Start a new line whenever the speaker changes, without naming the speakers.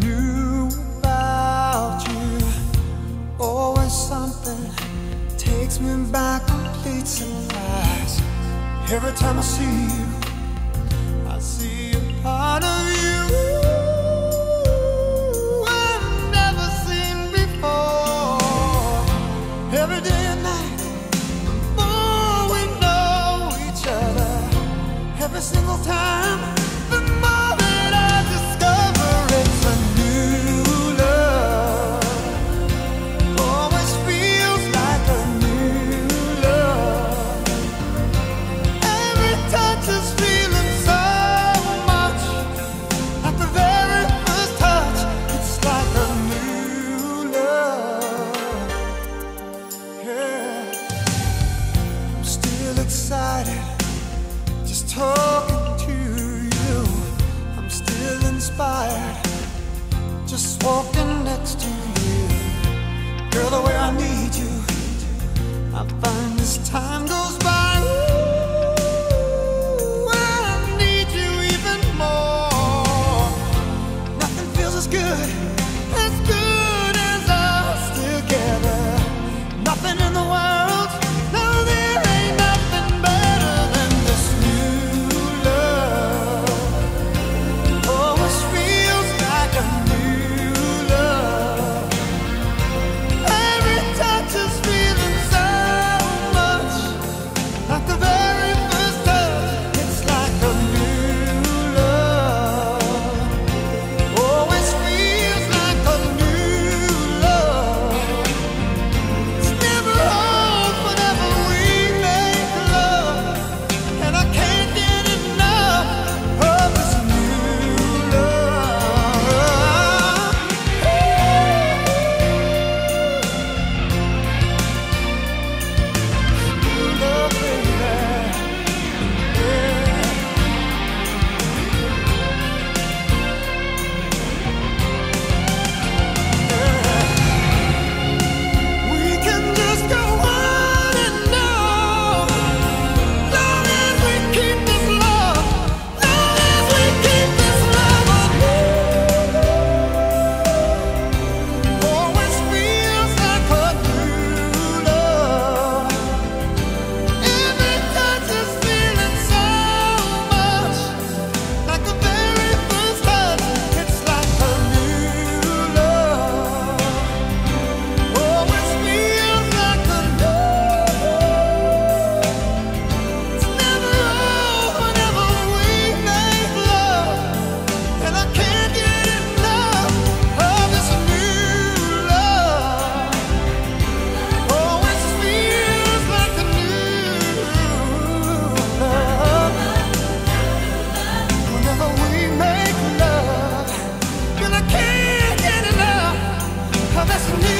knew about you. Oh, something takes me by complete surprise. Every time I see you, I see you. excited just talking to you. I'm still inspired just walking next to you. Girl, the way I need you, I find this time goes by. Ooh, I need you even more. Nothing feels as good as good. for this new